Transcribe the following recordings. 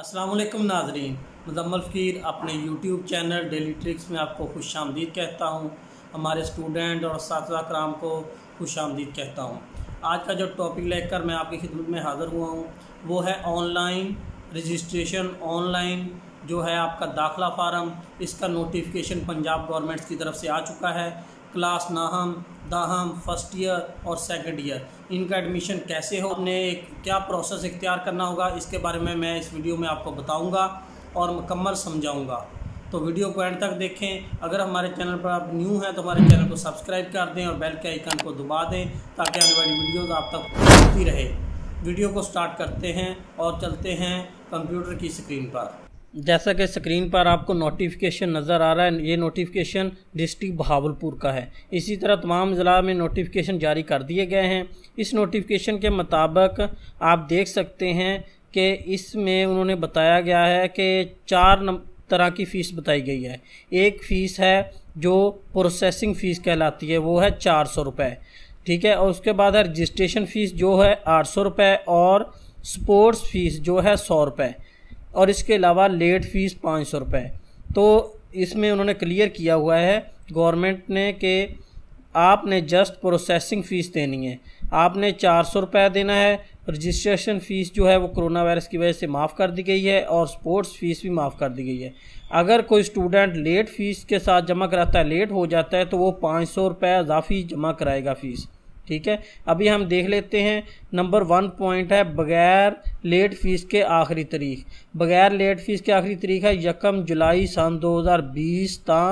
असलम नाजरीन, मुजम्मल फ़कीर अपने यूट्यूब चैनल डेली ट्रिक्स में आपको खुश आमदीद कहता हूँ। हमारे स्टूडेंट और साथ कराम को खुश आमदीद कहता हूँ। आज का जो टॉपिक लेकर मैं आपकी खिदमत में हाज़िर हुआ हूँ, वो है ऑनलाइन रजिस्ट्रेशन, ऑनलाइन जो है आपका दाखला फार्म, इसका नोटिफिकेशन पंजाब गवर्नमेंट की तरफ़ से आ चुका है। क्लास नाहम दाहम, फ़र्स्ट ईयर और सेकंड ईयर। इनका एडमिशन कैसे हो? अपने क्या प्रोसेस इख्तियार करना होगा? इसके बारे में मैं इस वीडियो में आपको बताऊँगा और मुकम्मल समझाऊँगा। तो वीडियो को एंड तक देखें। अगर हमारे चैनल पर आप न्यू हैं तो हमारे चैनल को सब्सक्राइब कर दें और बेल के आइकन को दबा दें, ताकि आने वाली वीडियोज़ आप तक पहुँचती रहे। वीडियो को स्टार्ट करते हैं और चलते हैं कंप्यूटर की स्क्रीन पर। जैसा कि स्क्रीन पर आपको नोटिफिकेशन नज़र आ रहा है, ये नोटिफिकेशन डिस्ट्रिक्ट बहावलपुर का है। इसी तरह तमाम ज़िला में नोटिफिकेशन जारी कर दिए गए हैं। इस नोटिफिकेशन के मुताबिक आप देख सकते हैं कि इसमें उन्होंने बताया गया है कि चार तरह की फ़ीस बताई गई है। एक फ़ीस है जो प्रोसेसिंग फ़ीस कहलाती है, वो है चार सौ रुपये ठीक है, और उसके बाद है रजिस्ट्रेशन फ़ीस जो है आठ सौ रुपये और स्पोर्ट्स फ़ीस जो है सौ रुपये और इसके अलावा लेट फ़ीस पाँच सौ रुपये तो इसमें उन्होंने क्लियर किया हुआ है गवर्नमेंट ने कि आपने जस्ट प्रोसेसिंग फ़ीस देनी है। आपने चार सौ रुपये देना है रजिस्ट्रेशन फ़ीस जो है वो कोरोना वायरस की वजह से माफ़ कर दी गई है और स्पोर्ट्स फ़ीस भी माफ़ कर दी गई है। अगर कोई स्टूडेंट लेट फ़ीस के साथ जमा कराता है लेट हो जाता है तो वो पाँच सौ रुपये इजाफी जमा कराएगा फ़ीस ठीक है? अभी हम देख लेते हैं नंबर वन पॉइंट है, बगैर लेट फ़ीस के आखिरी तारीख। बगैर लेट फ़ीस के आखिरी तारीख है, यकम जुलाई सन 2020 ता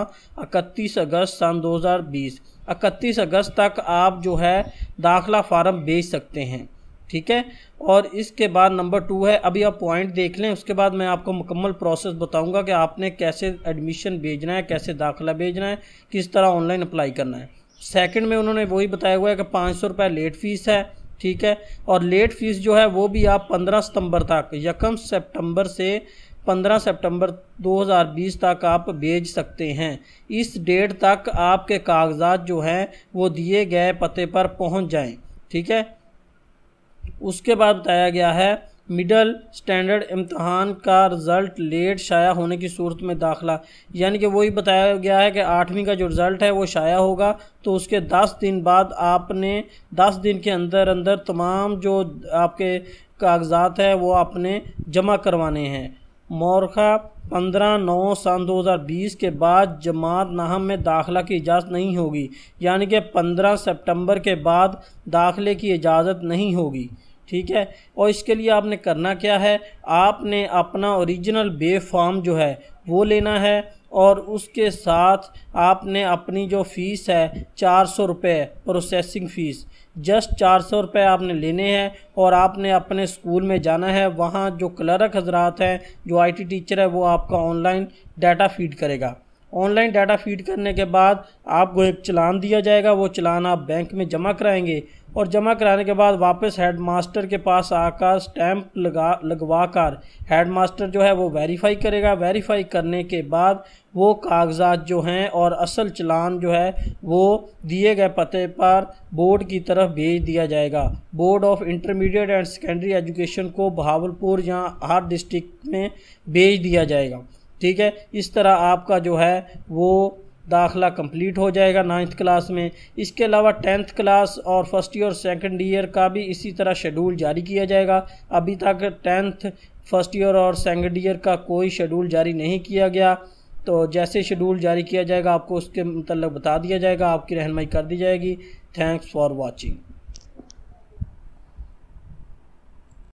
इकतीस अगस्त सन 2020 इकतीस अगस्त तक आप जो है, दाखला फार्म भेज सकते हैं, ठीक है? और इसके बाद नंबर टू है, अभी आप पॉइंट देख लें, उसके बाद मैं आपको मुकम्मल प्रोसेस बताऊँगा कि आपने कैसे एडमिशन भेजना है, कैसे दाखिला भेजना है, किस तरह ऑनलाइन अप्लाई करना है। सेकंड में उन्होंने वही बताया हुआ है कि पाँच सौ रुपये लेट फ़ीस है, ठीक है? और लेट फ़ीस जो है, वो भी आप पंद्रह सितंबर तक, यकम सितंबर से पंद्रह सितंबर 2020 तक आप भेज सकते हैं। इस डेट तक आपके कागजात जो हैं, वो दिए गए पते पर पहुँच जाएँ, ठीक है? उसके बाद बताया गया है मिडल स्टैंडर्ड इम्तहान का रिज़ल्ट लेट शाया होने की सूरत में दाखिला। यानी कि वही बताया गया है कि आठवीं का जो रिज़ल्ट है वो शाया होगा। तो उसके दस दिन बाद आपने, दस दिन के अंदर अंदर तमाम जो आपके कागजात है वो आपने जमा करवाने हैं। मोरखा पंद्रह नौ सन 2020 के बाद जमात नाहम में दाखिला की इजाज़त नहीं होगी। यानी कि पंद्रह सितंबर के बाद दाखिले की इजाज़त नहीं होगी। ठीक है? और इसके लिए आपने करना क्या है? आपने अपना ओरिजिनल बे फॉर्म जो है, वो लेना है और उसके साथ आपने अपनी जो फ़ीस है, चार सौ रुपये प्रोसेसिंग फ़ीस जस्ट चार सौ रुपये आपने लेने हैं और आपने अपने स्कूल में जाना है। वहाँ जो क्लर्क हजरात हैं, जो आईटी टीचर है, वो आपका ऑनलाइन डाटा फ़ीड करेगा। ऑनलाइन डाटा फ़ीड करने के बाद आपको एक चलान दिया जाएगा। वो चलान आप बैंक में जमा कराएँगे। और जमा कराने के बाद वापस हेड मास्टर के पास आकर स्टैंप लगा लगवा कर हेड मास्टर जो है वो वेरीफाई करेगा। वेरीफाई करने के बाद वो कागजात जो हैं और असल चलान जो है वो दिए गए पते पर बोर्ड की तरफ़ भेज दिया जाएगा। Board of intermediate and secondary education को बहावलपुर या हर डिस्ट्रिक्ट में भेज दिया जाएगा। ठीक है? इस तरह आपका जो है वो दाखला कंप्लीट हो जाएगा नाइन्थ क्लास में। इसके अलावा टेंथ क्लास और फ़र्स्ट ईयर और सेकेंड ईयर का भी इसी तरह शेड्यूल जारी किया जाएगा। अभी तक टेंथ, फ़र्स्ट ईयर और सेकेंड ईयर का कोई शेड्यूल जारी नहीं किया गया। तो जैसे शेड्यूल जारी किया जाएगा, आपको उसके मतलब बता दिया जाएगा, आपकी रहनमई कर दी जाएगी। Thanks for watching.